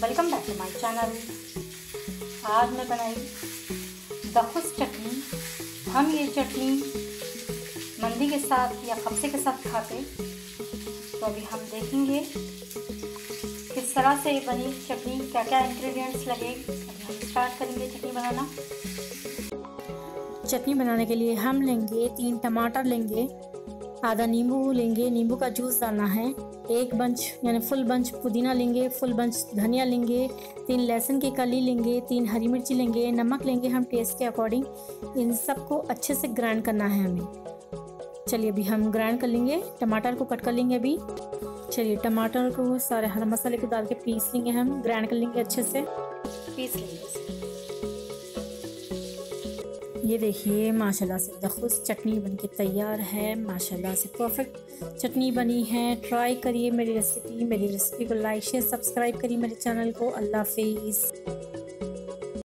Welcome back to my channel आज मैं बनाई दखुस चटनी हम ये चटनी मंदी के साथ या कब्जे के साथ खाते। तो अभी हम देखेंगे किस तरह से बनी चटनी क्या क्या इंग्रेडिएंट्स लगे। अभी हम स्टार्ट करेंगे चटनी बनाना। चटनी बनाने के लिए हम लेंगे तीन टमाटर लेंगे। आधा नींबू लेंगे, नींबू का जूस डालना है। एक बंच, यानी फुल बंच पुदीना लेंगे, फुल बंच धनिया लेंगे, तीन लहसुन की कली लेंगे, तीन हरी मिर्ची लेंगे, नमक लेंगे हम टेस्ट के अकॉर्डिंग इन सबको अच्छे से ग्राइंड करना है हमें। चलिए अभी हम ग्राइंड कर लेंगे, टमाटर को कट कर लेंगे अभी। चलिए टमाटर को सारे हरा मसाले को डाल के पीस लेंगे हम ग्राइंड कर लेंगे अच्छे से। पीस लेंगे। ये देखिए, माशाल्लाह से दखुस चटनी बनके तैयार है। माशाल्लाह से परफेक्ट चटनी बनी है। ट्राई करिए मेरी रेसिपी मेरी रेसिपी को लाइक शेयर सब्सक्राइब करिए मेरे चैनल को। अल्लाह हाफिज़।